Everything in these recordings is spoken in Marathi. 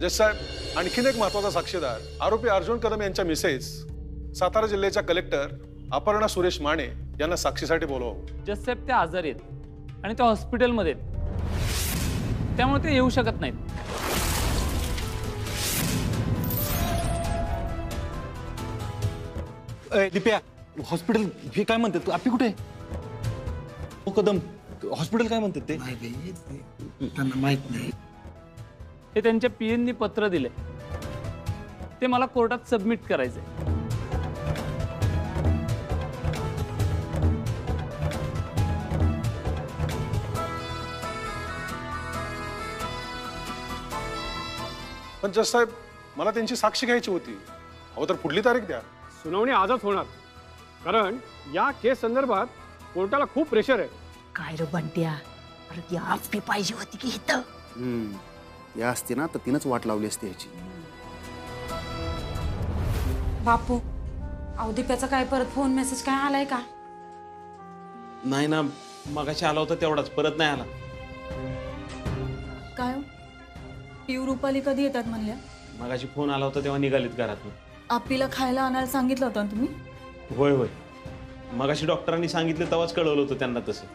जस साहेब आणखीन एक महत्त्वाचा साक्षीदार आरोपी अर्जुन कदम यांच्या मिसेस सातारा जिल्ह्याच्या कलेक्टर अपर्णा सुरेश माने यांना साक्षीसाठी बोलवा. जससाहेब ते आजारी आहेत आणि ते हॉस्पिटलमध्ये आहेत. त्यामुळे ते येऊ शकत नाहीत. दिप्या हॉस्पिटल हे काय म्हणतात? आपली कुठे? हो कदम हॉस्पिटल काय म्हणतात ते? त्यांना माहीत नाही. ते त्यांच्या पी एननी पत्र दिले. ते मला कोर्टात सबमिट करायचे. पण जस साहेब मला त्यांची साक्षी घ्यायची होती. अहो तर पुढली तारीख द्या. सुनावणी आजच होणार. कारण या केस संदर्भात कोर्टाला खूप प्रेशर आहे. काय रे बंट्या? अरे ती आपली पाहिजे होती की इथं? हम्म. या असते ना तर तिनंच वाट लावली असते ह्याची बापू अवदीप्याचा काय परत फोन मेसेज काय आलाय का? नाही ना मगाशी आला होता तेवढाच परत नाही आला. काय हो? पिऊ रुपाली कधी येतात म्हणल्या? मगाशी फोन आला होता तेव्हा निघालीत घरातून. आप्पीला खायला आणायला सांगितलं होतं ना तुम्ही? होय होय. मगाशी डॉक्टरांनी सांगितलं तेव्हाच कळवलं होतं त्यांना तसं.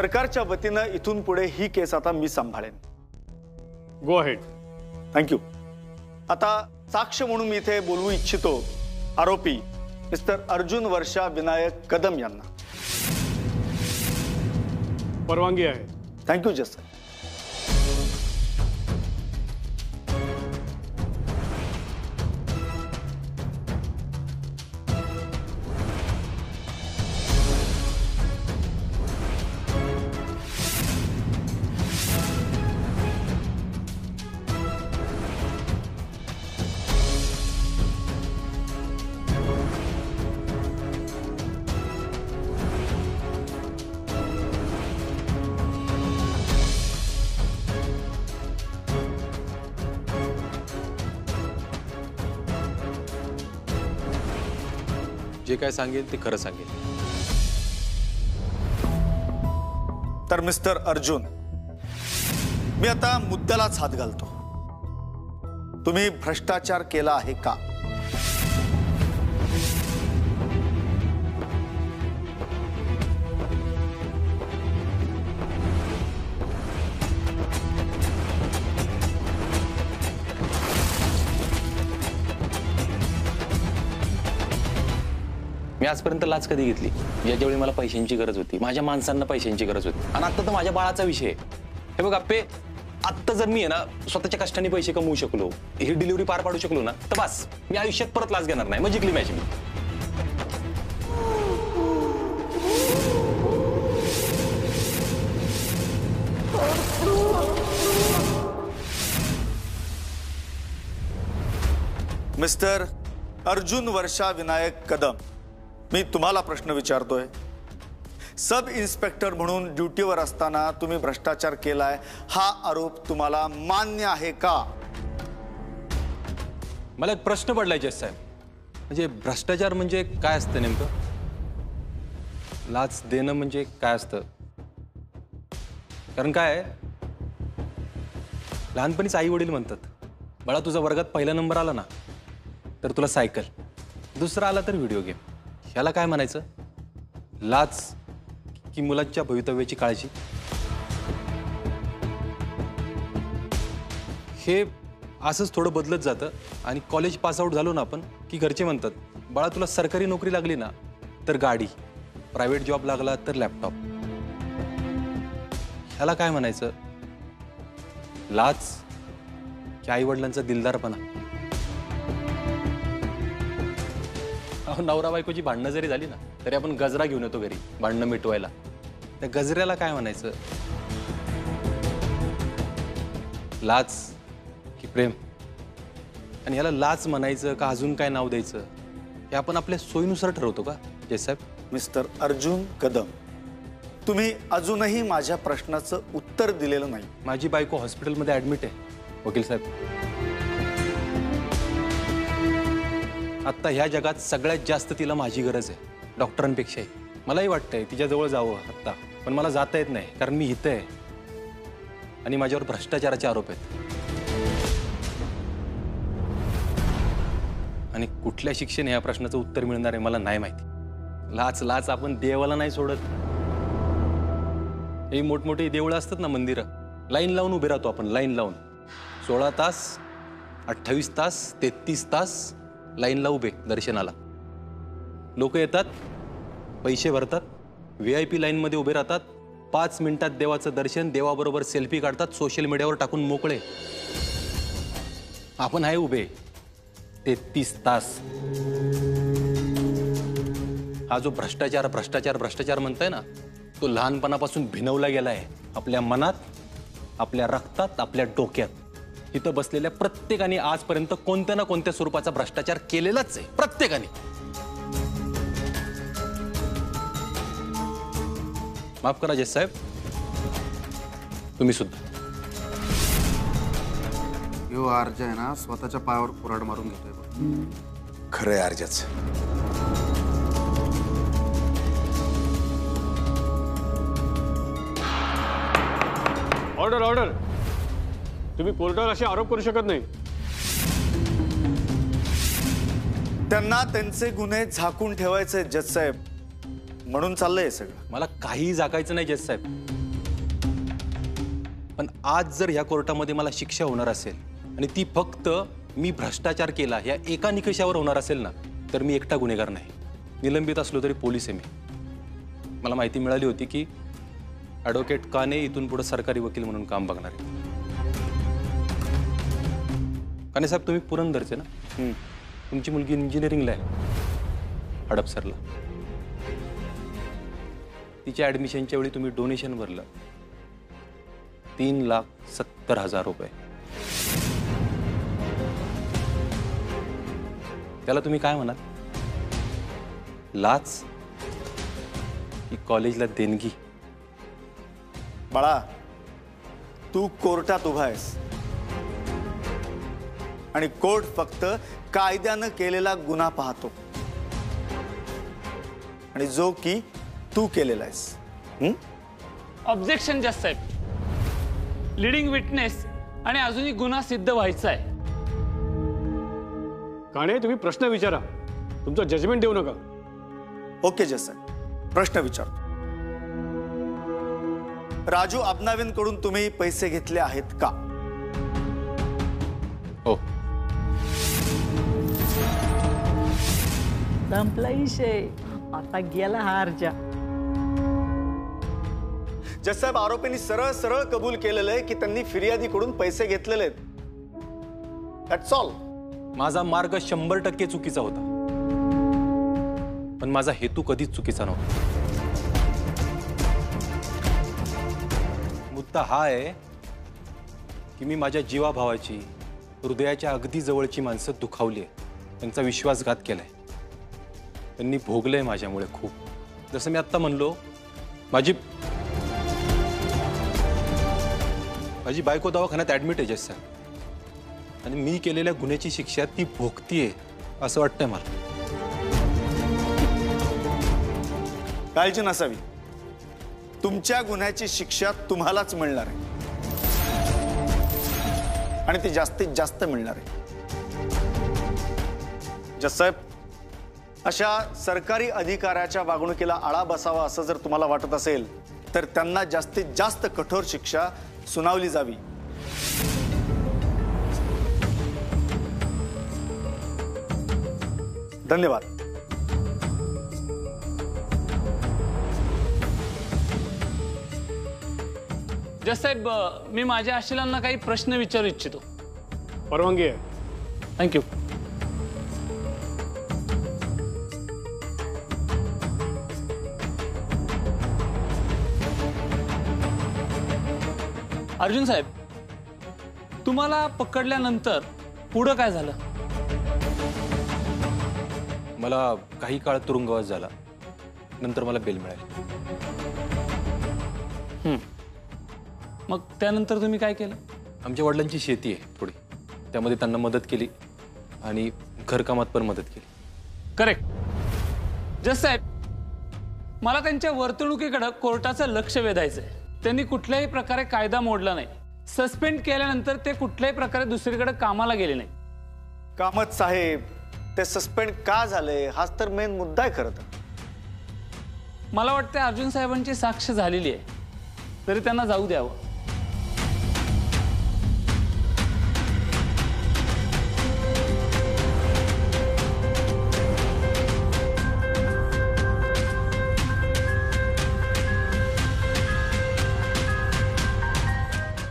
सरकारच्या वतीनं इथून पुढे ही केस आता मी सांभाळेन. गो हेड थँक्यू आता साक्ष म्हणून मी इथे बोलवू इच्छितो आरोपी मिस्टर अर्जुन वर्षा विनायक कदम यांना. परवानगी आहे. थँक्यू जस जे काय सांगेल ते खरं सांगेल. तर मिस्टर अर्जुन मी आता मुद्द्यालाच हात घालतो. तुम्ही भ्रष्टाचार केला आहे का? आजपर्यंत लाच कधी घेतली? ज्याच्यावेळी मला पैशांची गरज होती. माझ्या माणसांना पैशांची गरज होती. आणि आता तर माझ्या बाळाचा विषय आहे. हे बघ आप्पे आत्ता जर मी आहे ना स्वतःच्या कष्टाने पैसे कमवू शकलो ही डिलिव्हरी पार पाडू शकलो ना तर बस मी आयुष्यात परत लाच घेणार नाही. मग जिंकली मॅच मी. मिस्टर अर्जुन वर्षा विनायक कदम. मी तुम्हाला प्रश्न विचारतोय. सब इन्स्पेक्टर म्हणून ड्युटीवर असताना तुम्ही भ्रष्टाचार केलाय हा आरोप तुम्हाला मान्य आहे का? मला एक प्रश्न पडलाय जज साहेब. म्हणजे भ्रष्टाचार म्हणजे काय असतं नेमकं? लाच देणं म्हणजे काय असतं? कारण काय? लहानपणीच आई वडील म्हणतात बाळा तुझा वर्गात पहिला नंबर आला ना तर तुला सायकल. दुसरा आला तर व्हिडिओ गेम. ह्याला काय म्हणायचं? लाच की मुलांच्या भवितव्याची काळजी? हे असंच थोडं बदलत जातं आणि कॉलेज पासआउट झालो ना आपण की घरचे म्हणतात बाळा तुला सरकारी नोकरी लागली ना तर गाडी प्रायव्हेट जॉब लागला तर लॅपटॉप ह्याला काय म्हणायचं? लाच की आईवडिलांचा दिलदारपणा. अहो नवरा बायकोची भांडणं जरी झाली ना तरी आपण गजरा घेऊन येतो घरी भांडणं मिटवायला. त्या गजऱ्याला काय म्हणायचं? लाच की प्रेम? आणि ह्याला लाच म्हणायचं का अजून काय नाव द्यायचं? हे आपण आपल्या सोयीनुसार ठरवतो का? जज साहेब मिस्टर अर्जुन कदम तुम्ही अजूनही माझ्या प्रश्नाचं उत्तर दिलेलं नाही. माझी बायको हॉस्पिटलमध्ये ॲडमिट आहे. वकील साहेब. आत्ता ह्या जगात सगळ्यात जास्त तिला माझी गरज आहे डॉक्टरांपेक्षाही. मलाही वाटतंय तिच्याजवळ जावं आत्ता पण मला जाता येत नाही कारण मी इथं आहे. आणि माझ्यावर भ्रष्टाचाराचे आरोप आहेत. आणि कुठल्या शिक्षेने या प्रश्नाचं उत्तर मिळणार आहे मला नाही माहिती. लाच लाच आपण देवाला नाही सोडत. हे मोठमोठे देवळं असतात ना मंदिरं लाईन लावून उभे राहतो आपण लाईन लावून. सोळा तास अठ्ठावीस तास तेहतीस तास लाईनला उभे दर्शनाला. लोक येतात पैसे भरतात व्ही आय पी लाईनमध्ये उभे राहतात पाच मिनिटात देवाचं दर्शन देवाबरोबर सेल्फी काढतात सोशल मीडियावर टाकून मोकळे. आपण आहे उभे. तेहतीस तास हा जो भ्रष्टाचार भ्रष्टाचार भ्रष्टाचार म्हणताय ना तो लहानपणापासून भिनवला गेला आहे आपल्या मनात आपल्या रक्तात आपल्या डोक्यात. इथं बसलेल्या प्रत्येकाने आजपर्यंत कोणत्या ना कोणत्या स्वरूपाचा भ्रष्टाचार केलेलाच आहे. प्रत्येकाने. माफ़ करा जज साहेब. तुम्ही सुद्धा. ह्यो अर्ज़ आहे ना स्वतःच्या पायावर कुराड मारून घेतोय. खरं आहे ऑर्डर ऑर्डर. तुम्ही कोर्टावर असे आरोप करू शकत नाही. त्यांना त्यांचे गुन्हे झाकून ठेवायचे जज साहेब. म्हणून चाललंय हे सगळं. मला काही जागायचं नाही जज साहेब. पण आज जर ह्या कोर्टामध्ये मला शिक्षा होणार असेल आणि ती फक्त मी भ्रष्टाचार केला या एका निकषावर होणार असेल ना तर मी एकटा गुन्हेगार नाही. निलंबित असलो तरी पोलीस आहे मी. मला माहिती मिळाली होती की ॲडव्होकेट काने इथून पुढे सरकारी वकील म्हणून काम बघणार. आहे काने साहेब तुम्ही पुरंदरचे ना? तुमची मुलगी इंजिनिअरिंगला आहे. हडपसरला तिच्या ॲडमिशनच्या वेळी तुम्ही डोनेशन भरलं. तीन लाख सत्तर हजार रुपये. त्याला तुम्ही काय म्हणाल? लाच की कॉलेजला देणगी. बाळा तू कोर्टात उभा आहेस. आणि कोर्ट फक्त कायद्यानं केलेला गुन्हा पाहतो. आणि जो की तू केलेला आहेस. हं? ऑब्जेक्शन जज साहेब. लिडिंग विटनेस आणि अजूनही गुन्हा सिद्ध व्हायचा आहे. काणे तुम्ही प्रश्न विचारा. तुमचं जजमेंट देऊ नका. ओके जस साहेब. प्रश्न विचारतो. राजू अबनावींकडून तुम्ही पैसे घेतले आहेत का? संपला विषय. आता गेला हा अर्जा. जससाहेब आरोपींनी सरळ सरळ कबूल केलेलं आहे की त्यांनी फिर्यादीकडून पैसे घेतलेले आहेत. दॅट्स ऑल माझा मार्ग शंभर टक्के चुकीचा होता. पण माझा हेतू कधीच चुकीचा नव्हता. मुद्दा हा आहे की मी माझ्या जीवाभावाची हृदयाच्या अगदी जवळची माणसं दुखावली आहे त्यांचा विश्वासघात केलाय. त्यांनी भोगलंय माझ्यामुळे खूप. जसं मी आत्ता म्हणलो माझी माझी बायको दवाखान्यात ॲडमिट आहे जस. आणि मी केलेल्या गुन्ह्याची शिक्षा ती भोगतीये असं वाटतंय मला. काळजी नसावी. तुमच्या गुन्ह्याची शिक्षा तुम्हालाच मिळणार आहे. आणि ती जास्तीत जास्त मिळणार आहे. जससाहेब अशा सरकारी अधिकाऱ्याच्या वागणुकीला आळा बसावा असं जर तुम्हाला वाटत असेल तर त्यांना जास्तीत जास्त कठोर शिक्षा सुनावली जावी. धन्यवाद. जज साहेब अ, मी माझ्या आशिलांना काही प्रश्न विचारू इच्छितो. परवानगी आहे. थँक्यू अर्जुन साहेब तुम्हाला पकडल्यानंतर पुढं काय झालं? मला काही काळ तुरुंगवास झाला. नंतर मला बेल मिळाली. मग त्यानंतर तुम्ही काय केलं? आमच्या वडिलांची शेती आहे थोडी. त्यामध्ये त्यांना मदत केली आणि घरकामात पण मदत केली. करेक्ट जस साहेब मला त्यांच्या वर्तणुकीकडे कोर्टाचं लक्ष वेधायचंय. त्यांनी कुठल्याही प्रकारे कायदा मोडला नाही. सस्पेंड केल्यानंतर ते कुठल्याही प्रकारे दुसरीकडे कामाला गेले नाही. कामत साहेब ते सस्पेंड का झाले? हाच तर मेन मुद्दा आहे खरं तर. मला वाटतं अर्जुन साहेबांची साक्ष झालेली आहे. तरी त्यांना जाऊ द्यावं.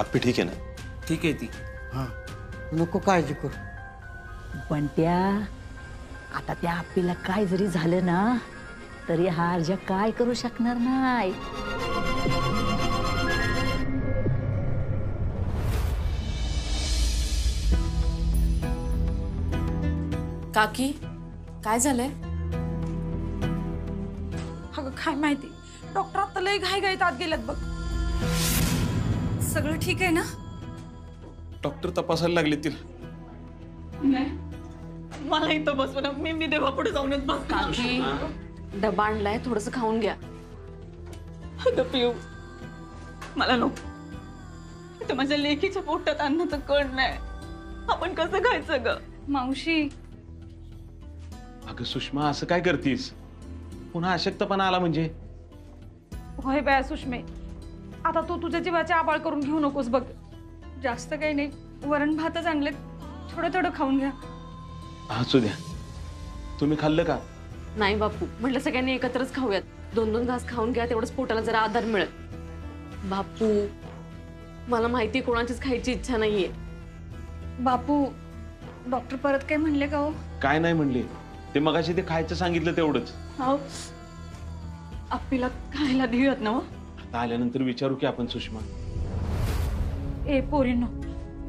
आप्पी ठीक आहे ना? ठीक आहे ती। नको काळजी करू. पण त्या आता त्या आपल्याला काय जरी झालं ना तरी हा अर्जा काय करू शकणार नाही. काकी काय झालंय? अगं काय माहिती? डॉक्टर आता लय घाई घाईत आत गेल्यात बघ. सगळं ठीक आहे ना? डॉक्टर तपासायला लागले तिला. मला इथं बसवून मी मी देवा पुढे जाऊनच बस काकी डबा आणलाय. थोडस खाऊन घ्या. अगं पिऊ. मला नको. इथं माझ्या लेकीच्या पोटात अन्नाचं कण नाही. आपण कसं खायचं ग? मावशी. अगं सुषमा असं काय करतीस? पुन्हा अशक्तपणा आला म्हणजे? होय बाया सुषमे. आता तू तुझ्या जीवाचे आबाळ करून घेऊ नकोस बघ. जास्त काही नाही. वरण भातच आणले थोडं थोडं खाऊन घ्या. असू द्या. तुम्ही खाल्लं का? नाही बापू. म्हटलं सगळ्यांनी एकत्रच खाऊयात. दोन दोन घास खाऊन घ्या तेवढंच पोटाला जरा आधार मिळेल. बापू मला माहिती कोणाचीच खायची इच्छा नाहीये. बापू डॉक्टर परत काय म्हणले का हो? काय नाही म्हणले. ते मगाशी ते खायचं सांगितलं तेवढंच. हो. आपल्याला खायला देऊयात ना हो? आता आल्यानंतर विचारू की आपण सुषमा. ए पोरींनो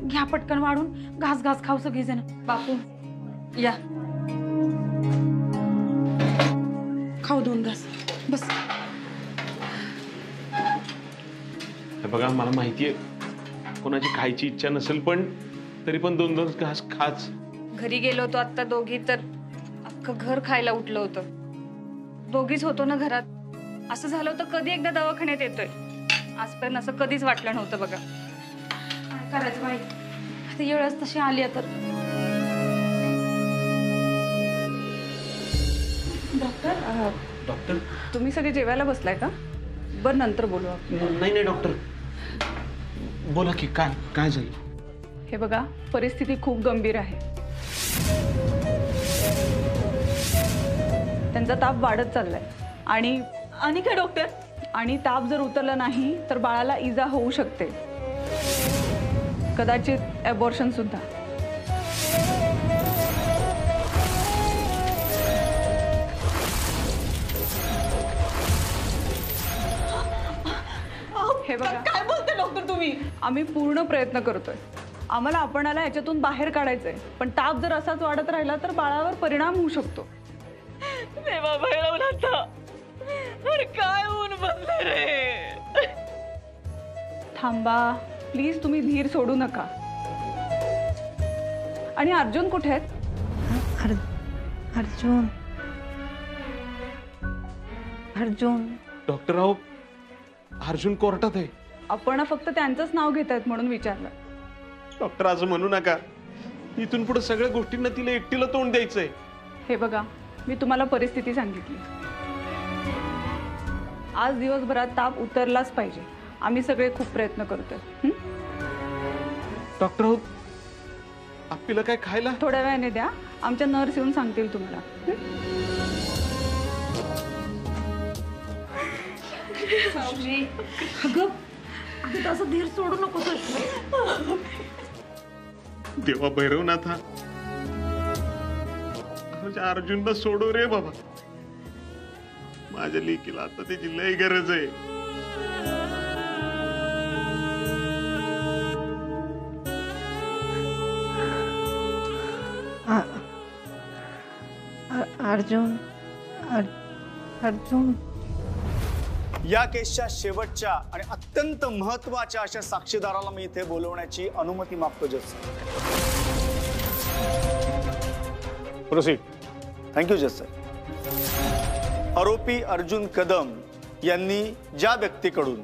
घ्या पटकन वाढून घास घास खाऊ सगळी जण बापू या. खाऊ दोन घास. बस. हे बघा मला माहिती आहे कोणाची खायची इच्छा नसेल पण तरी पण दोन दोन घास खाच. घरी गेलो होतो आता दोघी तर अख्खं घर खायला उठलं होतं. दोघीच होतो ना घरात. असं झालं होतं कधी एकदा दवाखान्यात येतोय. आजपर्यंत असं कधीच वाटलं नव्हतं बघा. काय करायचं बाई? आता वेळच तशी आली तर डॉक्टर? डॉक्टर? तुम्ही सगळे जेवायला बसलाय का? बरं नंतर बोलू आपण. नाही नाही डॉक्टर. बोला की काय काय झालं? हे बघा परिस्थिती खूप गंभीर आहे. त्यांचा ताप वाढत चाललाय. आणि आणि काय डॉक्टर आणि ताप जर उतरला नाही तर बाळाला इजा होऊ शकते. कदाचित अबॉर्शन सुद्धा. हे बघा. काय बोलते डॉक्टर तुम्ही? आम्ही पूर्ण प्रयत्न करतोय. आम्हाला आपणाला याच्यातून बाहेर काढायचंय. पण ताप जर असाच वाढत राहिला तर बाळावर परिणाम होऊ शकतो. देवा भैरवनाथा काय ऊन बसले रे? थांबा प्लीज तुम्ही धीर सोडू नका. आणि अर्जुन कुठे आहेत? अर- अर्जुन. अर्जुन. डॉक्टर राव अर्जुन कोर्टात आहे. आपण फक्त त्यांचंच नाव घेत आहेत म्हणून विचारलं. डॉक्टर असं म्हणू नका. इथून पुढे सगळ्या गोष्टींना तिला एकटीला तोंड द्यायचंय. हे बघा मी तुम्हाला परिस्थिती सांगितली. आज दिवसभरात ताप उतरलाच पाहिजे. आम्ही सगळे खूप प्रयत्न करतोय. हं? डॉक्टर हो आपल्याला काय खायला? थोड्या वेळाने द्या. आमच्या नर्स येऊन सांगतील तुम्हाला. हं? अगं अगं तसं धीर सोडू नको देवा भैरवनाथा. माझ्या अर्जुनला सोडू रे बाबा. माझ्या लेकीला आता त्याची लय गरज आहे. अर्जुन अर्जुन. या केसच्या शेवटच्या आणि अत्यंत महत्वाच्या अशा साक्षीदाराला मी इथे बोलवण्याची अनुमती मागतो जज प्रोसीड थँक्यू जज सर आरोपी अर्जुन कदम यांनी ज्या व्यक्तीकडून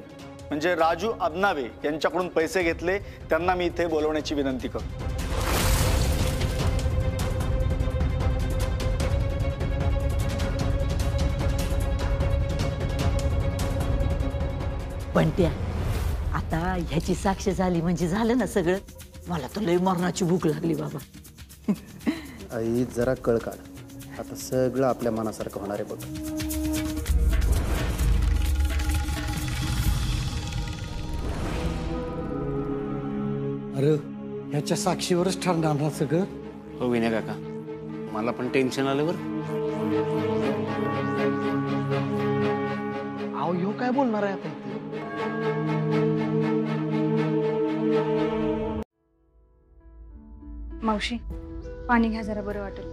म्हणजे राजू अबनावे यांच्याकडून पैसे घेतले त्यांना मी इथे बोलवण्याची विनंती करतो. पण त्या आता ह्याची साक्ष झाली म्हणजे झालं ना सगळं? मला तर लय मरणाची भूक लागली बाबा. आई जरा कळ काढ. आता सगळं आपल्या मनासारखं होणार आहे बघ. अरे ह्याच्या साक्षीवरच ठरणार ना सगळं? हो विनय काका. मला पण टेन्शन आलं बरं. अहो ह्यो काय बोलणार आहे आता इथे? मावशी पाणी घ्या जरा बरं वाटेल.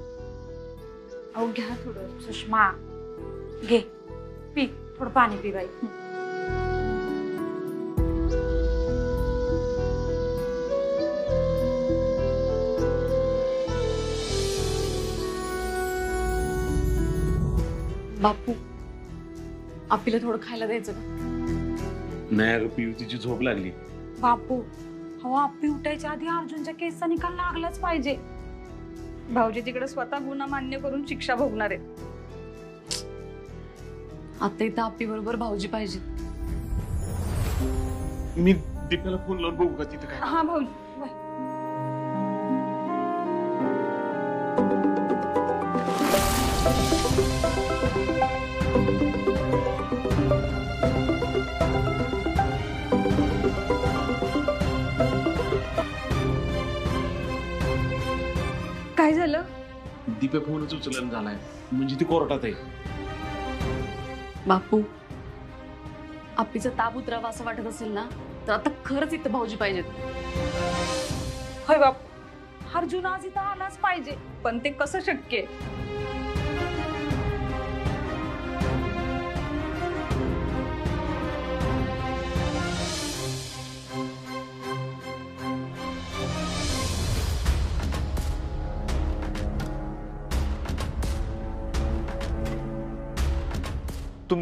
अहो घ्या थोडं सुषमा. घे. पी थोडं पाणी पी बाई. बापू आपल्याला थोडं खायला द्यायचं का? नाही अगं पिऊ तिची झोप लागली. बापू हवा आपली उठायच्या आधी अर्जुनच्या केसचा निकाल लागलाच पाहिजे? भाऊजी तिकडे स्वतः गुन्हा मान्य करून शिक्षा भोगणार आहेत. आता इथं आपली बरोबर भाऊजी पाहिजे मी दीपाला फोन लावून बघू का तिथं काय? हा भाऊ दीपा फोनच उचलून झालाय. म्हणजे ती कोर्टात आहे. बापू आपीचा ताप उतरावा असं वाटत असेल ना तर आता खरंच इथं भाऊजी पाहिजेत. होय बापू अर्जुन आज इथं आलाच पाहिजे पण ते कसं शक्य आहे?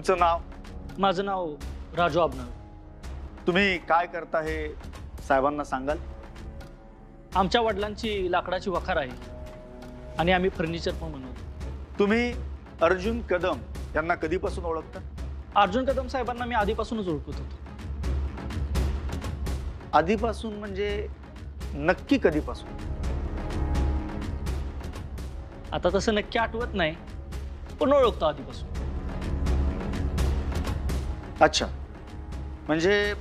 तुमचं नाव? माझं नाव राजू आबनाव तुम्ही काय करता हे साहेबांना सांगाल? आमच्या वडिलांची लाकडाची वखार आहे आणि आम्ही फर्निचर पण बनवतो. तुम्ही अर्जुन कदम यांना कधीपासून ओळखता? अर्जुन कदम साहेबांना मी आधीपासूनच ओळखत होतो. आधीपासून म्हणजे नक्की कधीपासून? आता तसं नक्की आठवत नाही पण ओळखतो आधीपासून. अच्छा. म्हणजे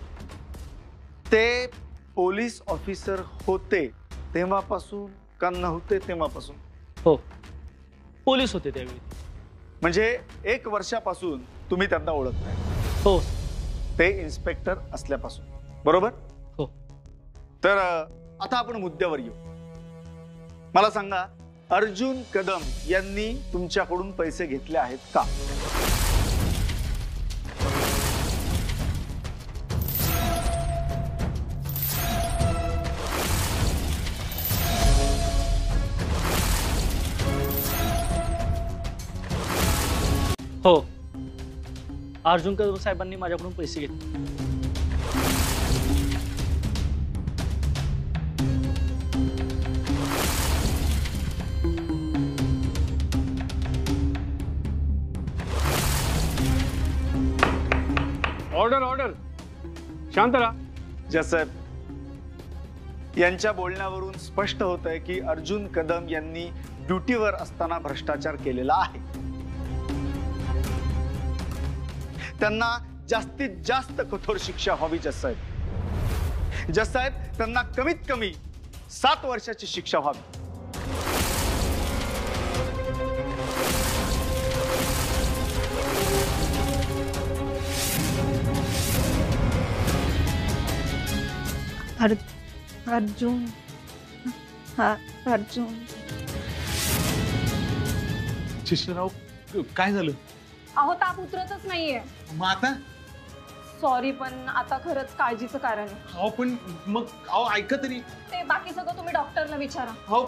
ते पोलीस ऑफिसर होते तेव्हापासून का नव्हते तेव्हापासून? हो. पोलीस होते त्यावेळी. म्हणजे एक वर्षापासून तुम्ही त्यांना ओळखताय. हो. ते इन्स्पेक्टर असल्यापासून. बरोबर? हो. तर अ, आता आपण मुद्द्यावर येऊ. मला सांगा अर्जुन कदम यांनी तुमच्याकडून पैसे घेतले आहेत का? हो. अर्जुन कदम साहेबांनी माझ्याकडून पैसे घेतले. ऑर्डर ऑर्डर शांत राहा जसं यांच्या बोलण्यावरून स्पष्ट होत आहे की अर्जुन कदम यांनी ड्युटीवर असताना भ्रष्टाचार केलेला आहे. त्यांना जास्तीत जास्त कठोर शिक्षा व्हावी जसाहेब जसाहेब त्यांना कमीत कमी सात वर्षाची शिक्षा व्हावी. अर अर्जुन. हा अर्जुन. सिस्टरराव काय झालं? अहो ताप उतरतच नाहीये. मग आता? सॉरी पण आता खरंच काळजीचं कारण आहे. अहो पण मग अहो ऐका तरी. ते बाकी सगळं तुम्ही डॉक्टरला विचारा. अहो